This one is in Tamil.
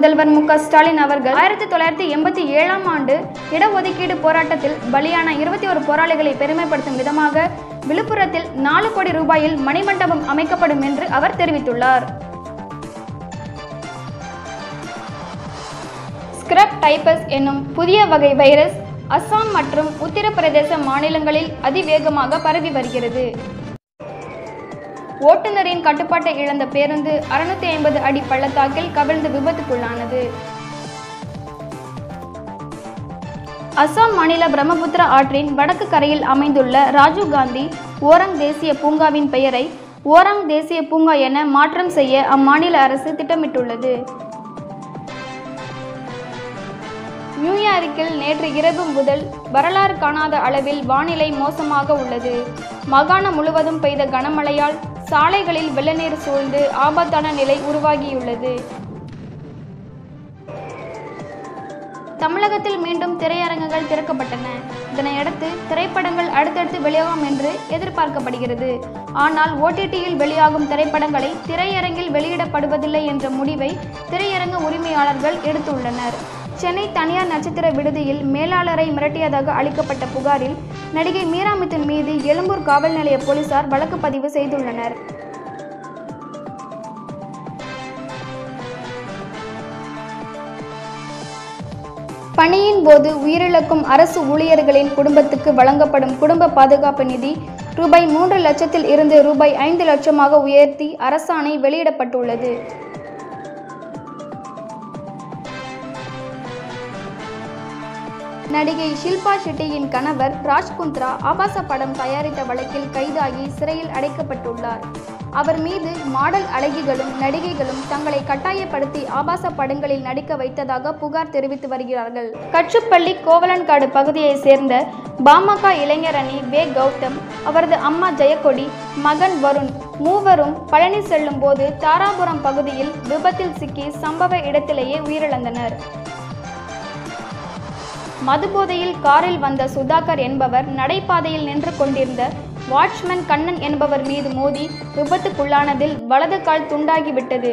முதல்வர் மு ஸ்டாலின் அவர்கள் ஆயிரத்தி தொள்ளாயிரத்தி எண்பத்தி ஏழாம் ஆண்டு இடஒதுக்கீடு போராட்டத்தில் பலியான இருபத்தி ஒரு போராளிகளை பெருமைப்படுத்தும் விதமாக விழுப்புரத்தில் நாலு கோடி ரூபாயில் மணிமண்டபம் அமைக்கப்படும் என்று அவர் தெரிவித்துள்ளார். ஸ்கிரப் டைபஸ் என்னும் புதிய வகை வைரஸ் அஸ்ஸாம் மற்றும் உத்தரப்பிரதேச மாநிலங்களில் அதிவேகமாக பரவி வருகிறது. ஓட்டுநரின் கட்டுப்பாட்டை இழந்த பேருந்து அறுநூத்தி ஐம்பது அடி பள்ளத்தாக்கில் கவிழ்ந்து விபத்துக்குள்ளானது. அசாம் மாநில பிரம்மபுத்திரா ஆற்றின் வடக்கு கரையில் அமைந்துள்ள ராஜீவ் காந்தி ஓரங் தேசிய பூங்காவின் பெயரை ஓராங் தேசிய பூங்கா என மாற்றம் செய்ய அம்மாநில அரசு திட்டமிட்டுள்ளது. நியூயார்க்கில் நேற்று இரவு முதல் வரலாறு காணாத அளவில் வானிலை மோசமாக உள்ளது. மாகாணம் முழுவதும் பெய்த கனமழையால் சாலைகளில் வெள்ளநீர் சூழ்ந்து ஆபத்தான நிலை உருவாகியுள்ளது. தமிழகத்தில் மீண்டும் திரையரங்குகள் திறக்கப்பட்டன. இதனையடுத்து திரைப்படங்கள் அடுத்தடுத்து வெளியாகும் என்று எதிர்பார்க்கப்படுகிறது. ஆனால் ஓடிடியில் வெளியாகும் திரைப்படங்களை திரையரங்கில் வெளியிடப்படுவதில்லை என்ற முடிவை திரையரங்க உரிமையாளர்கள் எடுத்துள்ளனர். சென்னை தனியார் நட்சத்திர விடுதியில் மேலாளரை மிரட்டியதாக அளிக்கப்பட்ட புகாரில் நடிகை மீராமித்தின் மீது எழும்பூர் காவல் நிலைய போலீசார் வழக்கு பதிவு செய்துள்ளனர். பணியின் போது உயிரிழக்கும் அரசு ஊழியர்களின் குடும்பத்துக்கு வழங்கப்படும் குடும்ப பாதுகாப்பு நிதி ரூபாய் மூன்று லட்சத்தில் இருந்து ரூபாய் ஐந்து லட்சமாக உயர்த்தி அரசாணை வெளியிடப்பட்டுள்ளது. நடிகை ஷில்பா ஷெட்டியின் கணவர் ராஜ்குந்த்ரா ஆபாச படம் தயாரித்த வழக்கில் கைதாகி சிறையில் அடைக்கப்பட்டுள்ளார். அவர் மீது மாடல் அழகிகளும் நடிகைகளும் தங்களை கட்டாயப்படுத்தி ஆபாச படங்களில் நடிக்க வைத்ததாக புகார் தெரிவித்து வருகிறார்கள். கச்சுப்பள்ளி கோவலன்காடு பகுதியைச் சேர்ந்த பாமக இளைஞர் அணி வே. கௌதம் அவரது அம்மா ஜெயக்கொடி மகன் வருண் மூவரும் பழனி செல்லும் போது தாராபுரம் பகுதியில் விபத்தில் சிக்கி சம்பவ இடத்திலேயே உயிரிழந்தனர். மதுபோதையில் காரில் வந்த சுதாகர் என்பவர் நடைபாதையில் நின்று கொண்டிருந்த வாட்ச்மேன் கண்ணன் என்பவர் மீது மோதி விபத்துக்குள்ளானதில் வலது கால் துண்டாகிவிட்டது.